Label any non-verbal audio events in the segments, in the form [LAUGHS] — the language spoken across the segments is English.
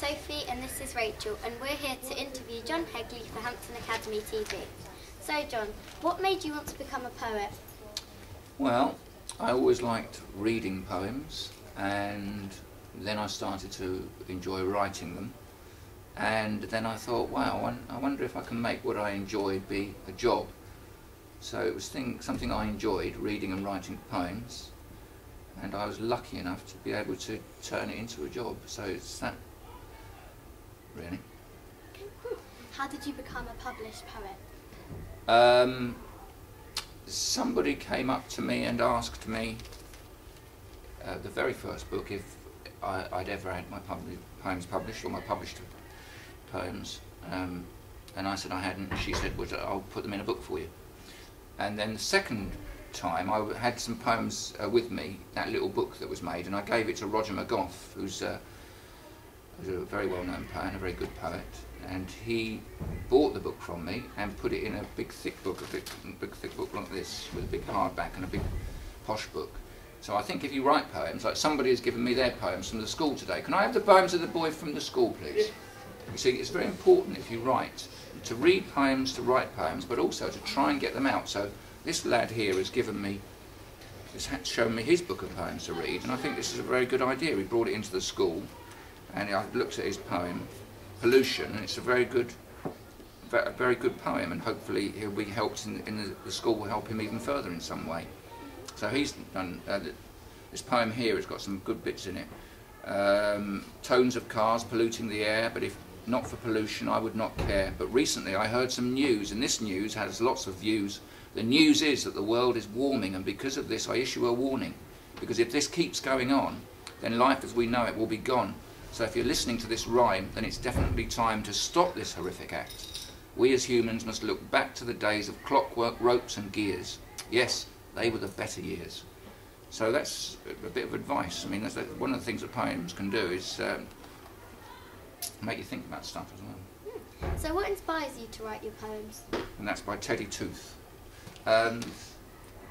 Sophie and this is Rachel and we're here to interview John Hegley for Hampton Academy TV. So John, what made you want to become a poet? Well, I always liked reading poems and then I started to enjoy writing them and then I thought, wow, I wonder if I can make what I enjoy be a job. So it was thing, something I enjoyed, reading and writing poems and I was lucky enough to be able to turn it into a job. So it's that, really. How did you become a published poet? Um, somebody came up to me and asked me, uh, the very first book, if I, would ever had my poems published or my published poems. Um, and I said I hadn't. She said, well, I'll put them in a book for you. And then the second time, I had some poems uh, with me, that little book that was made, and I gave it to Roger McGough, who's, uh, who's a very well-known poet and a very good poet, and he bought the book from me and put it in a big thick book, a big, big thick book like this, with a big hardback and a big posh book. So I think if you write poems, like somebody has given me their poems from the school today, can I have the poems of the boy from the school, please? You see, it's very important if you write, to read poems, to write poems, but also to try and get them out. So this lad here has given me, has shown me his book of poems to read, and I think this is a very good idea. He brought it into the school, and I looked at his poem, Pollution, and it's a very good, a very good poem, and hopefully he'll be helped in, in the, the, school will help him even further in some way. So he's done, uh, this poem here has got some good bits in it. Um, tones of cars polluting the air, but if not for pollution, I would not care. But recently I heard some news, and this news has lots of views, the news is that the world is warming, and because of this, I issue a warning. Because if this keeps going on, then life as we know it will be gone. So if you're listening to this rhyme, then it's definitely time to stop this horrific act. We as humans must look back to the days of clockwork, ropes and gears. Yes, they were the better years. So that's a bit of advice. I mean, that's one of the things that poems can do is um, make you think about stuff as well. So what inspires you to write your poems? And that's by Teddy Tooth. Um,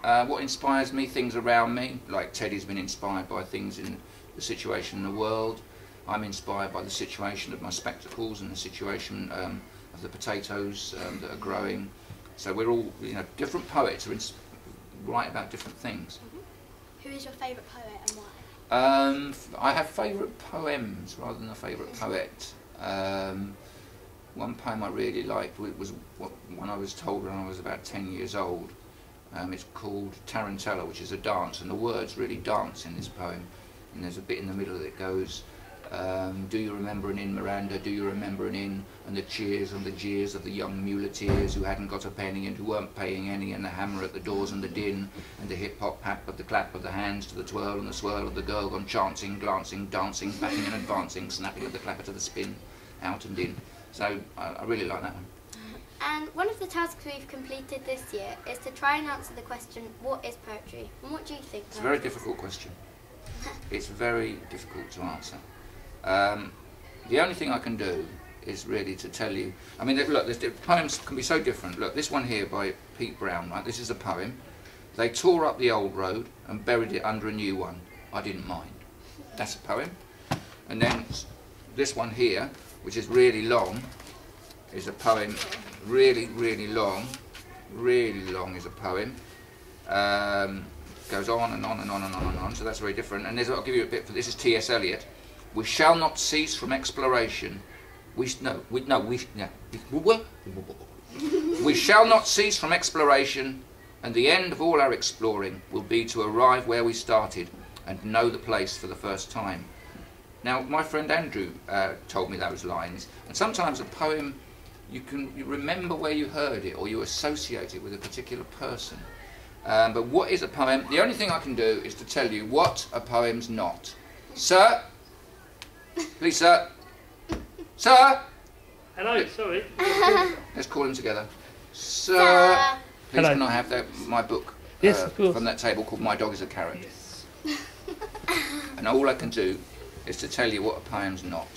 uh, what inspires me, things around me, like Teddy's been inspired by things in the situation in the world. I'm inspired by the situation of my spectacles and the situation um, of the potatoes um, that are growing. So we're all, you know, different poets are write about different things. Mm -hmm. Who is your favourite poet and why? Um, I have favourite poems rather than a favourite poet. One poem I really liked was one I was told when I was about 10 years old. Um, it's called Tarantella, which is a dance, and the words really dance in this poem. And there's a bit in the middle that goes, um, do you remember an inn, Miranda? Do you remember an inn? And the cheers and the jeers of the young muleteers who hadn't got a penny and who weren't paying any, and the hammer at the doors and the din, and the hip-hop pap of the clap of the hands to the twirl and the swirl of the girl gone chancing, glancing, dancing, backing and advancing, snapping of the clapper to the spin, out and in. So I, I really like that one. And one of the tasks we've completed this year is to try and answer the question, what is poetry? And what do you think? It's a very difficult question. [LAUGHS] it's very difficult to answer. Um, the only thing I can do is really to tell you, I mean, look, the poems can be so different. Look, this one here by Pete Brown, right, this is a poem. They tore up the old road and buried it under a new one. I didn't mind. That's a poem. And then this one here, which is really long, is a poem, really, really long, really long is a poem. Um, goes on and on and on and on and on, so that's very different. And I'll give you a bit for this is T.S. Eliot. We shall not cease from exploration. We no, we no, we yeah, we shall not cease from exploration, and the end of all our exploring will be to arrive where we started and know the place for the first time. Now, my friend Andrew uh, told me those lines, and sometimes a poem, you can you remember where you heard it or you associate it with a particular person. Um, but what is a poem? The only thing I can do is to tell you what a poem's not. Sir, Please, sir. Sir! Hello, sorry. [LAUGHS] Let's call them together. Sir! sir. Please, Hello. can I have that, my book yes, uh, from that table called My Dog is a Carrot? Yes. and all I can do is to tell you what a poem's not,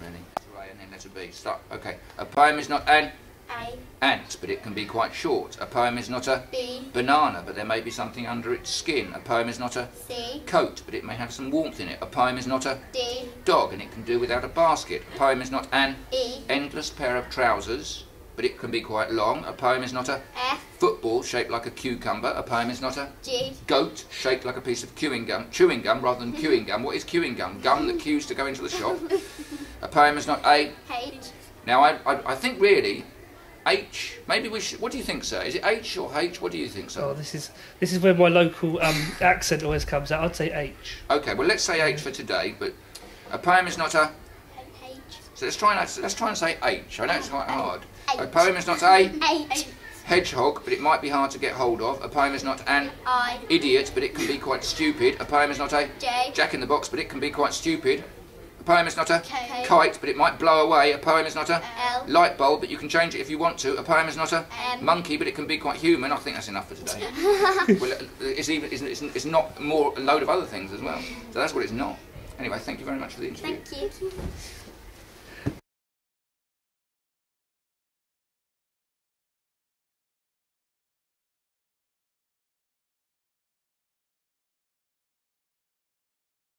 really. Right, and then letter B. Start. Okay. A poem is not an... A. Ant, but it can be quite short. A poem is not a B. banana, but there may be something under its skin. A poem is not a C. coat, but it may have some warmth in it. A poem is not a D. dog, and it can do without a basket. A poem is not an E. endless pair of trousers, but it can be quite long. A poem is not a F. football shaped like a cucumber. A poem is not a G. goat shaped like a piece of chewing gum. Chewing gum rather than queuing gum. What is queuing gum? Gum that queues to go into the shop. [LAUGHS] A poem is not a. H. Now, I, I, I think really, H. Maybe we should. What do you think, sir? Is it H or H? What do you think, sir? Oh, sir? this is this is where my local um, accent always comes out. I'd say H. Okay, well let's say H for today. But a poem is not a. H. So let's try and let's try and say H. I know it's quite hard. A poem is not a hedgehog, but it might be hard to get hold of. A poem is not an idiot, but it can be quite stupid. A poem is not a jack in the box, but it can be quite stupid. A poem is not a kite, but it might blow away. A poem is not a light bulb, but you can change it if you want to. A poem is not a monkey, but it can be quite human. I think that's enough for today. [LAUGHS] well, uh, it's even it's, it's, it's not more a load of other things as well. So that's what it's not. Anyway, thank you very much for the interview. Thank you.